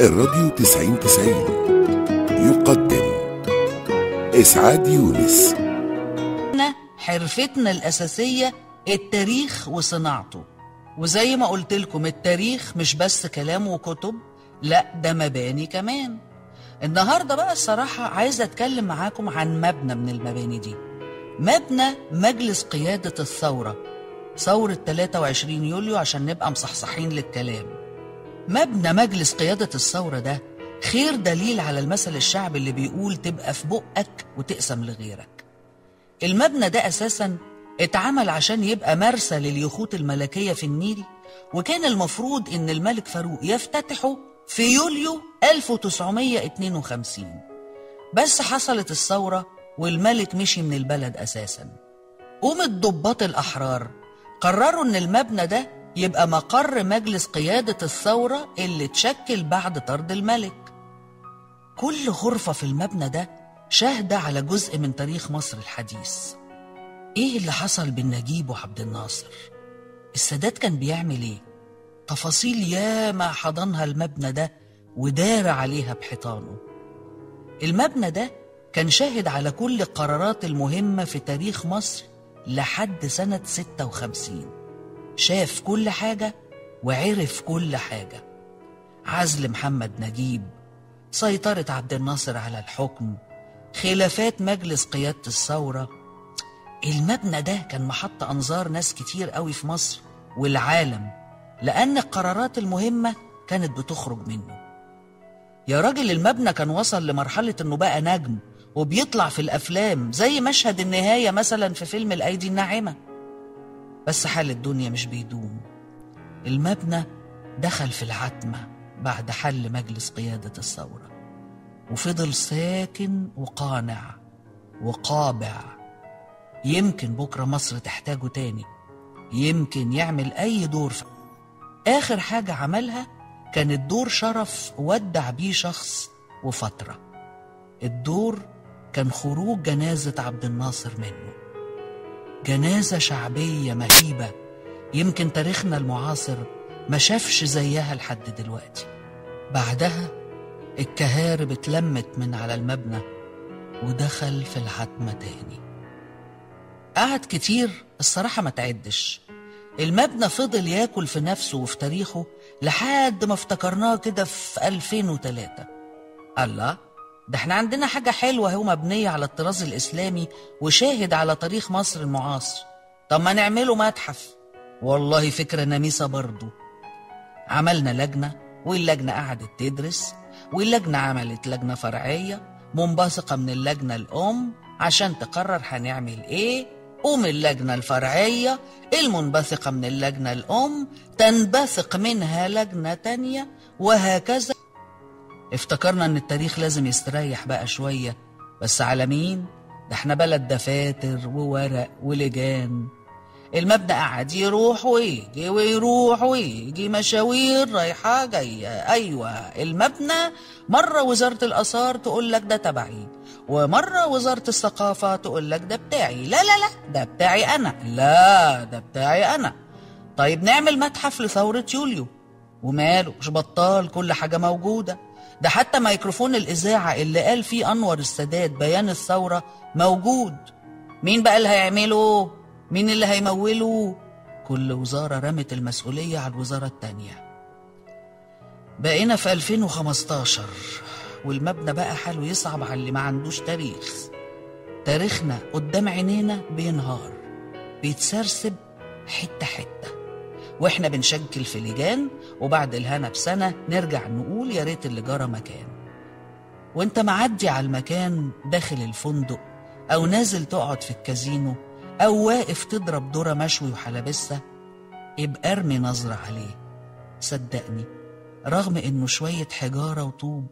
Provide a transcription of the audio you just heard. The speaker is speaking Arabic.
الراديو تسعين تسعين. يقدم إسعاد يونس. حرفتنا الأساسية التاريخ وصناعته. وزي ما قلت لكم التاريخ مش بس كلام وكتب لا ده مباني كمان. النهاردة بقى الصراحة عايزة أتكلم معاكم عن مبنى من المباني دي. مبنى مجلس قيادة الثورة ثورة 23 يوليو عشان نبقى مصحصحين للكلام. مبنى مجلس قيادة الثورة ده خير دليل على المثل الشعبي اللي بيقول تبقى في بقك وتقسم لغيرك. المبنى ده أساسا اتعمل عشان يبقى مرسى لليخوت الملكية في النيل وكان المفروض إن الملك فاروق يفتتحه في يوليو 1952 بس حصلت الثورة والملك مشي من البلد أساسا. قوم الضباط الأحرار قرروا إن المبنى ده يبقى مقر مجلس قيادة الثورة اللي اتشكل بعد طرد الملك. كل غرفة في المبنى ده شاهدة على جزء من تاريخ مصر الحديث. إيه اللي حصل بين نجيب وعبد الناصر؟ السادات كان بيعمل إيه؟ تفاصيل ياما حضنها المبنى ده ودار عليها بحيطانه. المبنى ده كان شاهد على كل القرارات المهمة في تاريخ مصر لحد سنة 56 شاف كل حاجة وعرف كل حاجة. عزل محمد نجيب سيطرة عبد الناصر على الحكم خلافات مجلس قيادة الثورة. المبنى ده كان محط أنظار ناس كتير قوي في مصر والعالم لأن القرارات المهمة كانت بتخرج منه. يا راجل المبنى كان وصل لمرحلة إنه بقى نجم وبيطلع في الأفلام زي مشهد النهاية مثلا في فيلم الأيدي الناعمة. بس حال الدنيا مش بيدوم. المبنى دخل في العتمة بعد حل مجلس قيادة الثورة وفضل ساكن وقانع وقابع. يمكن بكرة مصر تحتاجه تاني يمكن يعمل أي دور في آخر حاجة عملها كانت دور شرف ودع بيه شخص وفترة. الدور كان خروج جنازة عبد الناصر منه. جنازة شعبية مهيبة. يمكن تاريخنا المعاصر ما شافش زيها لحد دلوقتي. بعدها الكهارب اتلمت من على المبنى ودخل في العتمة تاني. قعد كتير الصراحة ما تعدش. المبنى فضل ياكل في نفسه وفي تاريخه لحد ما افتكرناه كده في 2003 الله! ده إحنا عندنا حاجة حلوة هو مبنية على الطراز الإسلامي وشاهد على تاريخ مصر المعاصر. طب ما نعمله متحف. والله فكرة نميسة برضو. عملنا لجنة واللجنة قعدت تدرس واللجنة عملت لجنة فرعية منبثقة من اللجنة الأم عشان تقرر هنعمل إيه؟ قوم اللجنة الفرعية المنبثقة من اللجنة الأم تنبثق منها لجنة تانية وهكذا. افتكرنا إن التاريخ لازم يستريح بقى شوية بس على مين؟ ده إحنا بلد دفاتر وورق ولجان. المبنى قعد يروح ويجي ويروح ويجي مشاوير رايحة جاية. أيوة المبنى مرة وزارة الآثار تقول لك ده تبعي ومرة وزارة الثقافة تقول لك ده بتاعي. لا لا لا ده بتاعي أنا. لا ده بتاعي أنا. طيب نعمل متحف لثورة يوليو. وماله مش بطال كل حاجة موجودة. ده حتى ميكروفون الإذاعة اللي قال فيه أنور السادات بيان الثورة موجود مين بقى اللي هيعمله؟ مين اللي هيموله؟ كل وزارة رمت المسؤولية على الوزارة التانية بقينا في 2015 والمبنى بقى حاله يصعب على اللي ما عندوش تاريخ تاريخنا قدام عينينا بينهار بيتسرسب حتة حتة وإحنا بنشكل في لجان وبعد الهنا بسنة نرجع نقول يا ريت اللي جرى مكان. وانت معدي على المكان داخل الفندق أو نازل تقعد في الكازينو أو واقف تضرب ذرة مشوي وحلبسة ابقى ارمي نظرة عليه. صدقني رغم إنه شوية حجارة وطوب